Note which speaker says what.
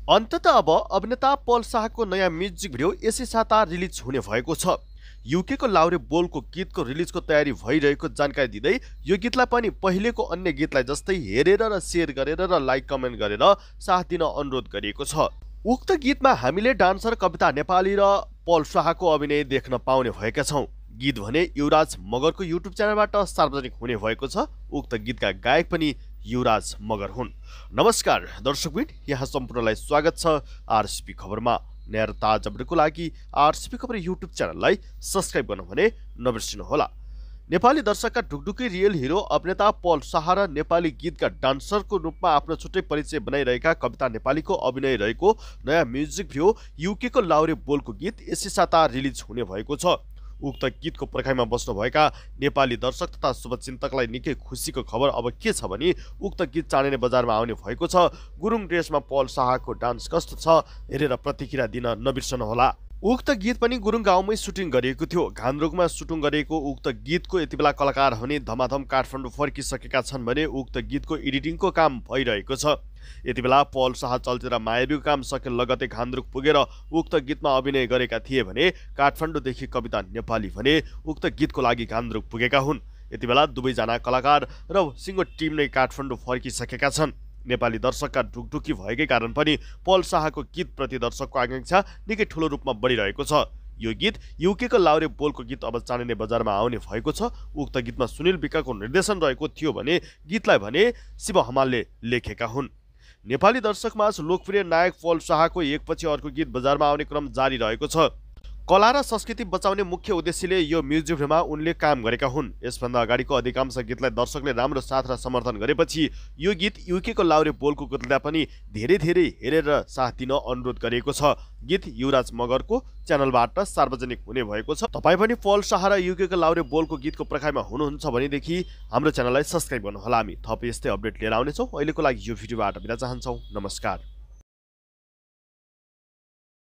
Speaker 1: अन्तत अब अभिनेता पल शाहको नयाँ म्युजिक भिडियो यसै साता रिलिज हुने भएको छ। युकेको लाउरे बोलको गीतको रिलिजको तयारी भइरहेको जानकारी दिँदै यो गीतलाई पनि पहिलेको अन्य गीतलाई जस्तै हेरेर र सेयर गरेर र लाइक कमेन्ट गरेर साथ दिन अनुरोध गरिएको छ। उक्त गीतमा हामीले डान्सर कविता नेपाली र पल शाहको अभिनय देख्न पाउने भएका छौँ। गीत भने युवराज मगरको युट्युब च्यानलबाट सार्वजनिक हुने भएको छ। उक्त गीतका गायक पनि युवराज मगर हुन्। नमस्कार दर्शकबिन यहाँ सम्पूर्णलाई स्वागत छ आरसिपी खबरमा। नयाँ ताजा लागि आरसिपी खबर युट्युब च्यानललाई सब्सक्राइब गर्नु भने नबिर्सिनुहोला। नेपाली दर्शकका ढुकढुकी रियल हिरो अभिनेता पल शाह र नेपाली गीतका डान्सरको रूपमा आफ्नो छुट्टै परिचय बनाइरहेका कविता नेपालीको अभिनय रहेको नयाँ म्युजिक भिडियो युकेको लाउरे बोलको गीत यसै साता रिलिज हुने भएको छ। उक्त गीतको पर्खाइमा बस्नुभएका नेपाली दर्शक तथा शुभचिन्तकलाई निकै खुसीको खबर अब के छ भने उक्त गीत चाँडै नै बजारमा आउने भएको छ। गुरुङ ड्रेसमा पल शाहको डान्स कस्तो छ? हेरेर प्रतिक्रिया दिन नबिर्सनुहोला। उक्त गीत पनि गुरुङ गाउँमै सुटिङ गरिएको थियो। घान्द्रुकमा सुटिङ गरिएको उक्त गीतको यति बेला कलाकार भने धमाधम काठमाडौँ फर्किसकेका छन् भने उक्त गीतको एडिटिङको काम भइरहेको छ। यति बेला पल शाह चलचित्र मायावीको काम सके लगतै घान्द्रुक पुगेर उक्त गीतमा अभिनय गरेका थिए भने काठमाडौँदेखि कविता नेपाली भने उक्त गीतको लागि घान्द्रुक पुगेका हुन्। यति बेला दुवैजना कलाकार र सिङ्गो टिम नै काठमाडौँ फर्किसकेका छन्। नेपाली दर्शकका ढुकढुकी भएकै कारण पनि पल शाहको गीतप्रति दर्शकको आकाङ्क्षा निकै ठुलो रूपमा बढिरहेको छ। यो गीत युकेको लाउरे बोलको गीत अब चाँडै बजारमा आउने भएको छ। उक्त गीतमा सुनिल विकाको निर्देशन रहेको थियो भने गीतलाई भने शिव हमालले लेखेका हुन्। नेपाली दर्शकमाझ लोकप्रिय नायक पल शाहको एकपछि अर्को गीत बजारमा आउने क्रम जारी रहेको छ। कला र संस्कृति बचाउने मुख्य उद्देश्यले यो म्युजिक भिडियोमा उनले काम गरेका हुन्। यसभन्दा अगाडिको अधिकांश गीतलाई दर्शकले राम्रो साथ र समर्थन गरेपछि यो गीत युकेको लाउरे बोलको गीतलाई पनि धेरै धेरै हेरेर साथ दिन अनुरोध गरिएको छ। गीत युवराज मगरको च्यानलबाट सार्वजनिक हुने भएको छ। तपाईँ पनि पल शाह र युकेको लाउरे बोलको गीतको प्रखाइमा हुनुहुन्छ भनेदेखि हाम्रो च्यानललाई सब्सक्राइब गर्नुहोला। हामी थप यस्तै अपडेट लिएर आउनेछौँ। अहिलेको लागि यो भिडियोबाट बिदा चाहन्छौँ। नमस्कार।